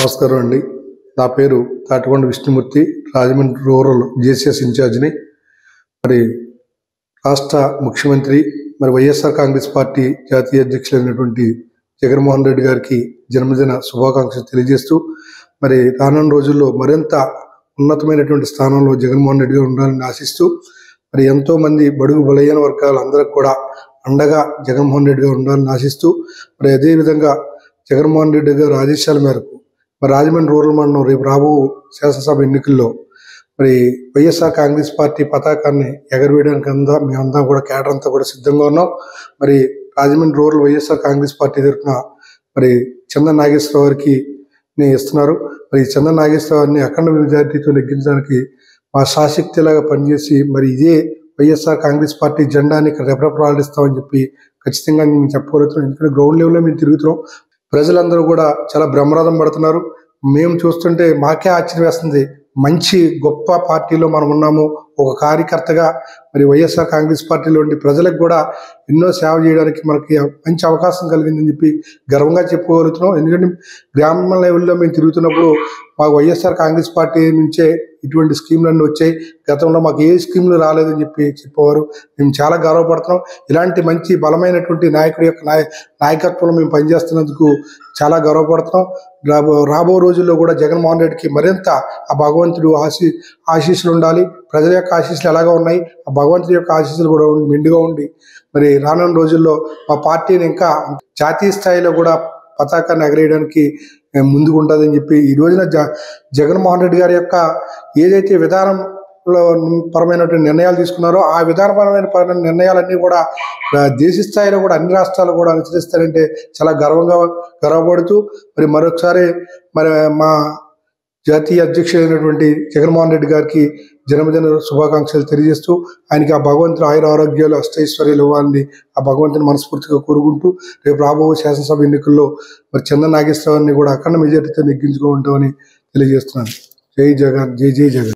నమస్కారం అండి. నా పేరు తాటికొండ విష్ణుమూర్తి రాజమండ్రి రూరల్ జేసీఎస్ ఇన్ఛార్జిని. మరి రాష్ట్ర ముఖ్యమంత్రి మరి వైఎస్ఆర్ కాంగ్రెస్ పార్టీ జాతీయ అధ్యక్షులైనటువంటి జగన్మోహన్ రెడ్డి గారికి జన్మదిన శుభాకాంక్షలు తెలియజేస్తూ మరి రానున్న రోజుల్లో మరింత ఉన్నతమైనటువంటి స్థానంలో జగన్మోహన్ రెడ్డి గారు ఉండాలని ఆశిస్తూ మరి ఎంతో మంది బడుగు బలైన వర్గాలందరికీ కూడా అండగా జగన్మోహన్ రెడ్డి గారు ఉండాలని ఆశిస్తూ మరి అదేవిధంగా జగన్మోహన్ రెడ్డి గారు ఆదేశాల మేరకు మరి రాజమండ్రి రూరల్ మండలం రేపు రాబో శాసనసభ ఎన్నికల్లో మరి వైఎస్ఆర్ కాంగ్రెస్ పార్టీ పతాకాన్ని ఎగరవేయడానికి అంతా మేమంతా కూడా కేటర్ అంతా కూడా సిద్ధంగా ఉన్నాం. మరి Rajahmundry rural YSR Congress party తరఫున మరి చందన్ నాగేశ్వరరావు గారికి నేను ఇస్తున్నారు. మరి చందన్ నాగేశ్వరరావుని అఖండ మెజార్టీతో నెగ్గించడానికి మా సాశక్తిలాగా పనిచేసి మరి ఇదే వైఎస్ఆర్ కాంగ్రెస్ పార్టీ జెండాని ఇక్కడ రెపరెపలాడిస్తామని చెప్పి ఖచ్చితంగా మేము చెప్పగలుగుతున్నాం ఎందుకంటే గ్రౌండ్ లెవెల్లో మేము తిరుగుతున్నాం. ప్రజలందరూ కూడా చాలా బ్రహ్మరథం పడుతున్నారు. మేము చూస్తుంటే మాకే ఆశ్చర్యం వేస్తుంది. మంచి గొప్ప పార్టీలో మనం ఉన్నాము. ఒక కార్యకర్తగా మరి వైఎస్ఆర్ కాంగ్రెస్ పార్టీలోని ప్రజలకు కూడా ఎన్నో సేవ చేయడానికి మనకి మంచి అవకాశం కలిగిందని చెప్పి గర్వంగా చెప్పుకోగలుగుతున్నాం. ఎందుకంటే గ్రామ లెవెల్లో మేము తిరుగుతున్నప్పుడు మాకు వైఎస్ఆర్ కాంగ్రెస్ పార్టీ నుంచే ఇటువంటి స్కీమ్లన్నీ వచ్చాయి. గతంలో మాకు ఏ స్కీమ్లు రాలేదని చెప్పి చెప్పేవారు. మేము చాలా గర్వపడుతున్నాం. ఇలాంటి మంచి బలమైనటువంటి నాయకుడి యొక్క నాయ నాయకత్వంలో మేము పనిచేస్తున్నందుకు చాలా గర్వపడుతున్నాం. రాబో రాబో రోజుల్లో కూడా జగన్మోహన్ రెడ్డికి మరింత ఆ భగవంతుడు ఆశీ ఆశీస్సులు ఉండాలి. ప్రజల యొక్క ఆశీస్సులు ఎలాగా ఉన్నాయి. ఆ భగవంతుడి యొక్క ఆశీస్సులు కూడా ఉండి మెండుగా ఉండి మరి రానున్న రోజుల్లో మా పార్టీని ఇంకా జాతీయ స్థాయిలో కూడా పతాకాన్ని ఎగరేయడానికి మేము ముందుకు ఉంటుందని చెప్పి ఈ రోజున జ జగన్మోహన్ రెడ్డి గారి యొక్క ఏదైతే విధానంలో పరమైనటువంటి నిర్ణయాలు తీసుకున్నారో ఆ విధానపరమైన నిర్ణయాలన్నీ కూడా దేశ స్థాయిలో కూడా అన్ని రాష్ట్రాలు కూడా అనుసరిస్తారంటే చాలా గర్వంగా గర్వపడుతూ మరి మరొకసారి మరి మా జాతీయ అధ్యక్షుడైనటువంటి జగన్మోహన్ రెడ్డి గారికి జన్మదిన శుభాకాంక్షలు తెలియజేస్తూ ఆయనకి ఆ భగవంతుడు ఆయుర ఆరోగ్యాలు అష్టైశ్వర్యాలు ఇవ్వాలని ఆ భగవంతుని మనస్ఫూర్తిగా కోరుకుంటూ రేపు రాబోయే శాసనసభ ఎన్నికల్లో మరి చంద్ర నాగేశ్వరరావుని కూడా అఖండ మెజార్టీతో నెగ్గించుకుంటామని తెలియజేస్తున్నాను. జై జగన్ జై జై జగన్.